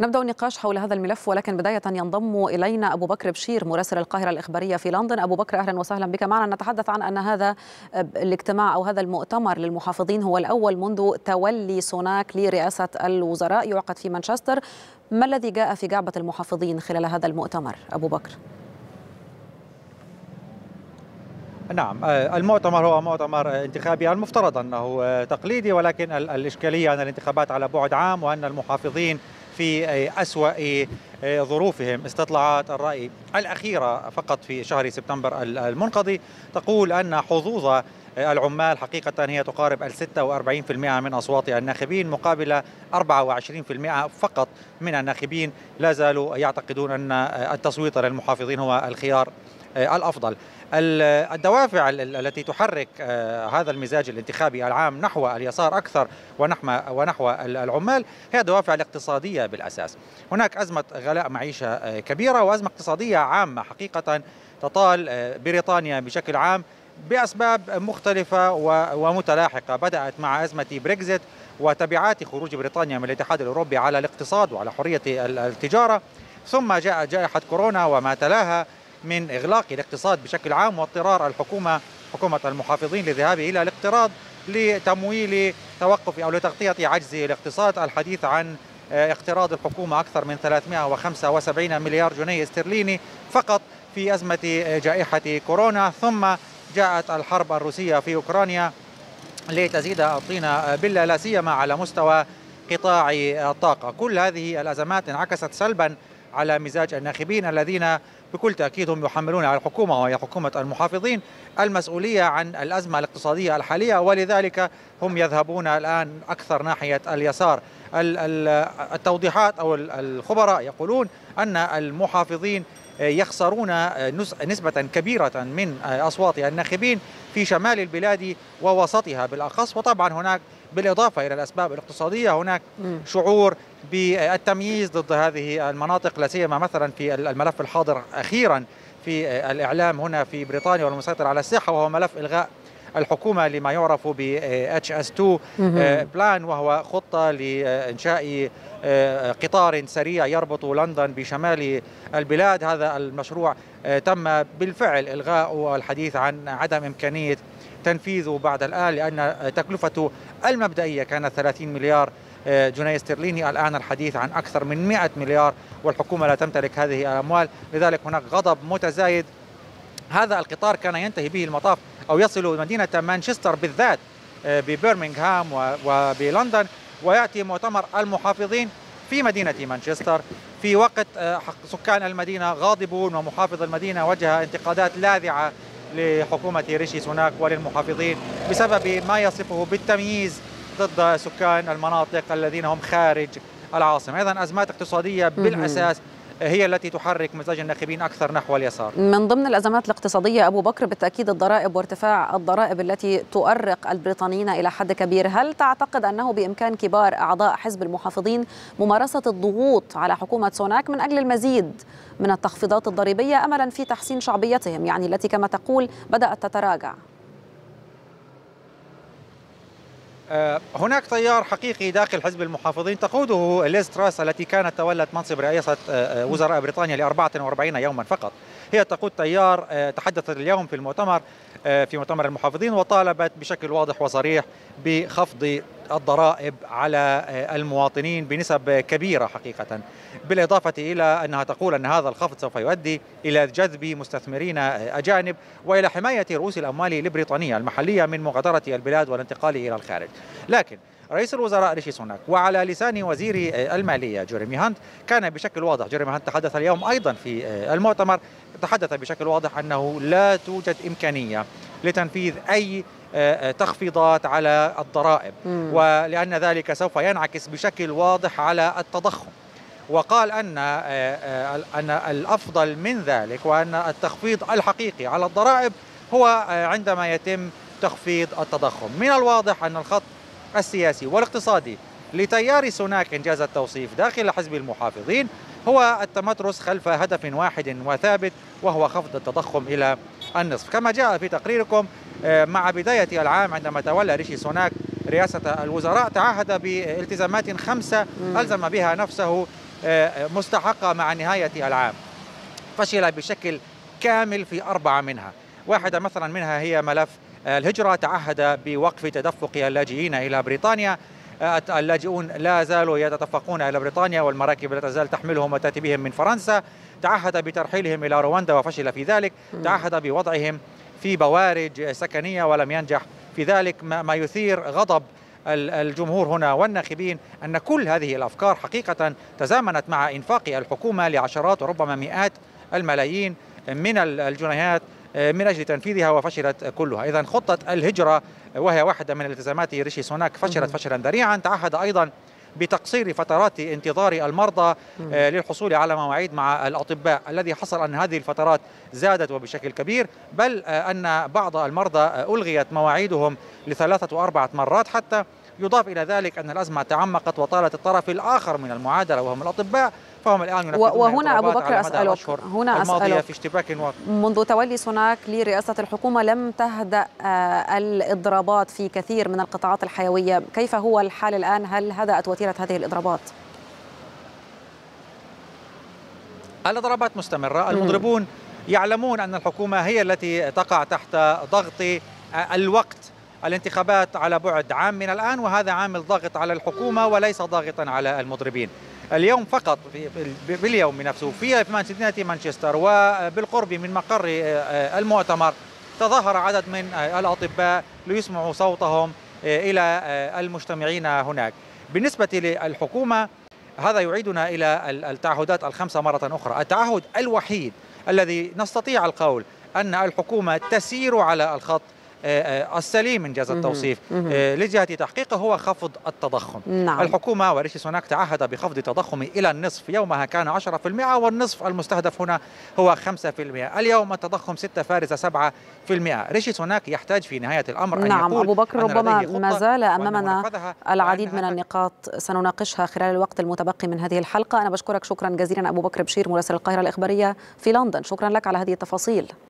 نبدأ النقاش حول هذا الملف ولكن بداية ينضم إلينا أبو بكر بشير مراسل القاهرة الإخبارية في لندن. أبو بكر أهلا وسهلا بك معنا. نتحدث عن أن هذا الاجتماع أو هذا المؤتمر للمحافظين هو الأول منذ تولي سوناك لرئاسة الوزراء يعقد في مانشستر. ما الذي جاء في جعبة المحافظين خلال هذا المؤتمر؟ أبو بكر؟ نعم المؤتمر هو مؤتمر انتخابي المفترض أنه تقليدي ولكن الإشكالية أن الانتخابات على بعد عام وأن المحافظين في أسوأ ظروفهم. استطلاعات الرأي الأخيرة فقط في شهر سبتمبر المنقضي تقول أن حظوظ العمال حقيقة هي تقارب ال 46% من أصوات الناخبين مقابل 24% فقط من الناخبين. لا زالوا يعتقدون أن التصويت للمحافظين هو الخيار. الأفضل. الدوافع التي تحرك هذا المزاج الانتخابي العام نحو اليسار أكثر ونحو ونحو العمال هي الدوافع الاقتصادية بالأساس. هناك أزمة غلاء معيشة كبيرة وأزمة اقتصادية عامة حقيقة تطال بريطانيا بشكل عام بأسباب مختلفة ومتلاحقة. بدأت مع أزمة بريكزيت وتبعات خروج بريطانيا من الاتحاد الأوروبي على الاقتصاد وعلى حرية التجارة. ثم جاء جائحة كورونا وما تلاها. من إغلاق الاقتصاد بشكل عام واضطرار الحكومة حكومة المحافظين للذهاب إلى الاقتراض لتمويل توقف أو لتغطية عجز الاقتصاد. الحديث عن اقتراض الحكومة أكثر من 375 مليار جنيه استرليني فقط في أزمة جائحة كورونا. ثم جاءت الحرب الروسية في أوكرانيا لتزيد الطين بله لا سيما على مستوى قطاع الطاقة، كل هذه الأزمات انعكست سلبا على مزاج الناخبين الذين بكل تأكيد هم يحملون على الحكومة وهي حكومة المحافظين المسؤولية عن الأزمة الاقتصادية الحالية ولذلك هم يذهبون الآن أكثر ناحية اليسار. التوضيحات أو الخبراء يقولون أن المحافظين يخسرون نسبة كبيرة من أصوات الناخبين في شمال البلاد ووسطها بالأخص وطبعا هناك بالإضافة إلى الأسباب الاقتصادية هناك شعور بالتمييز ضد هذه المناطق لا سيما مثلا في الملف الحاضر أخيرا في الإعلام هنا في بريطانيا والمسيطر على الساحة وهو ملف إلغاء الحكومة لما يعرف ب HS2 بلان وهو خطة لإنشاء قطار سريع يربط لندن بشمال البلاد. هذا المشروع تم بالفعل إلغاء والحديث عن عدم إمكانية تنفيذه بعد الآن لأن تكلفته المبدئية كانت 30 مليار جنيه استرليني. الآن الحديث عن أكثر من 100 مليار والحكومة لا تمتلك هذه الأموال. لذلك هناك غضب متزايد. هذا القطار كان ينتهي به المطاف أو يصل مدينة مانشستر بالذات ببرمنغهام وبلندن ويأتي مؤتمر المحافظين في مدينة مانشستر. في وقت سكان المدينة غاضبون ومحافظ المدينة وجه انتقادات لاذعة لحكومة ريشي سوناك وللمحافظين بسبب ما يصفه بالتمييز ضد سكان المناطق الذين هم خارج العاصمة. أيضا أزمات اقتصادية بالأساس هي التي تحرك مزاج الناخبين أكثر نحو اليسار. من ضمن الأزمات الاقتصادية أبو بكر بالتأكيد الضرائب وارتفاع الضرائب التي تؤرق البريطانيين إلى حد كبير، هل تعتقد أنه بإمكان كبار أعضاء حزب المحافظين ممارسة الضغوط على حكومة سوناك من أجل المزيد من التخفيضات الضريبية املا في تحسين شعبيتهم يعني التي كما تقول بدأت تتراجع؟ هناك تيار حقيقي داخل حزب المحافظين تقوده ليز تراس التي كانت تولت منصب رئاسة وزراء بريطانيا ل 44 يوما فقط. هي تقود تيار تحدثت اليوم في المؤتمر في مؤتمر المحافظين وطالبت بشكل واضح وصريح بخفض الضرائب على المواطنين بنسب كبيرة حقيقة بالإضافة إلى أنها تقول أن هذا الخفض سوف يؤدي إلى جذب مستثمرين أجانب وإلى حماية رؤوس الأموال البريطانية المحلية من مغادرة البلاد والانتقال إلى الخارج. لكن رئيس الوزراء ريشي سوناك وعلى لسان وزير المالية جيريمي هانت كان بشكل واضح. جيريمي هانت تحدث اليوم أيضا في المؤتمر تحدث بشكل واضح أنه لا توجد إمكانية لتنفيذ أي تخفيضات على الضرائب. ولأن ذلك سوف ينعكس بشكل واضح على التضخم. وقال أن أن الأفضل من ذلك وأن التخفيض الحقيقي على الضرائب هو عندما يتم تخفيض التضخم. من الواضح أن الخط السياسي والاقتصادي لتيار سوناك إنجاز التوصيف داخل حزب المحافظين هو التمترس خلف هدف واحد وثابت وهو خفض التضخم إلى النصف. كما جاء في تقريركم مع بداية العام عندما تولى ريشي سوناك رئاسة الوزراء تعهد بالتزامات خمسة ألزم بها نفسه مستحقة مع نهاية العام. فشل بشكل كامل في أربعة منها. واحدة مثلا منها هي ملف الهجرة تعهد بوقف تدفق اللاجئين إلى بريطانيا. اللاجئون لا زالوا يتدفقون إلى بريطانيا والمراكب لا تزال تحملهم وتأتي بهم من فرنسا. تعهد بترحيلهم إلى رواندا وفشل في ذلك. تعهد بوضعهم في بوارج سكنية ولم ينجح. في ذلك ما يثير غضب الجمهور هنا والناخبين أن كل هذه الأفكار حقيقة تزامنت مع إنفاق الحكومة لعشرات وربما مئات الملايين من الجنيهات من أجل تنفيذها وفشلت كلها. إذا خطة الهجرة وهي واحدة من التزامات ريشي سوناك فشلت فشلا ذريعا. تعهد أيضا بتقصير فترات انتظار المرضى للحصول على مواعيد مع الأطباء. الذي حصل أن هذه الفترات زادت وبشكل كبير بل أن بعض المرضى ألغيت مواعيدهم لثلاثة وأربعة مرات حتى يضاف إلى ذلك أن الأزمة تعمقت وطالت الطرف الآخر من المعادلة وهم الأطباء. فهم الآن وهنا أبو بكر أسألك هنا أسألك في اشتباك واقع منذ تولي سوناك لرئاسة الحكومة لم تهدأ الإضرابات في كثير من القطاعات الحيوية. كيف هو الحال الآن؟ هل هدأت وتيرة هذه الإضرابات؟ الإضرابات مستمرة. المضربون يعلمون أن الحكومة هي التي تقع تحت ضغط الوقت الانتخابات على بعد عام من الآن وهذا عامل ضاغط على الحكومة وليس ضاغطا على المضربين اليوم فقط باليوم نفسه في مدينة مانشستر وبالقرب من مقر المؤتمر تظاهر عدد من الأطباء ليسمعوا صوتهم إلى المجتمعين هناك. بالنسبة للحكومة هذا يعيدنا إلى التعهدات الخمسة مرة أخرى. التعهد الوحيد الذي نستطيع القول أن الحكومة تسير على الخط السليم إنجاز التوصيف. لجهة تحقيقه هو خفض التضخم. نعم. الحكومة وريشي سوناك تعهد بخفض التضخم إلى النصف. يومها كان 10% والنصف المستهدف هنا هو 5% اليوم التضخم 6 فارس 7% ريشي سوناك يحتاج في نهاية الأمر أن نعم أبو بكر ربما ما زال أمامنا العديد من النقاط سنناقشها خلال الوقت المتبقي من هذه الحلقة. أنا بشكرك شكرا جزيلا أبو بكر بشير مراسل القاهرة الإخبارية في لندن. شكرا لك على هذه التفاصيل.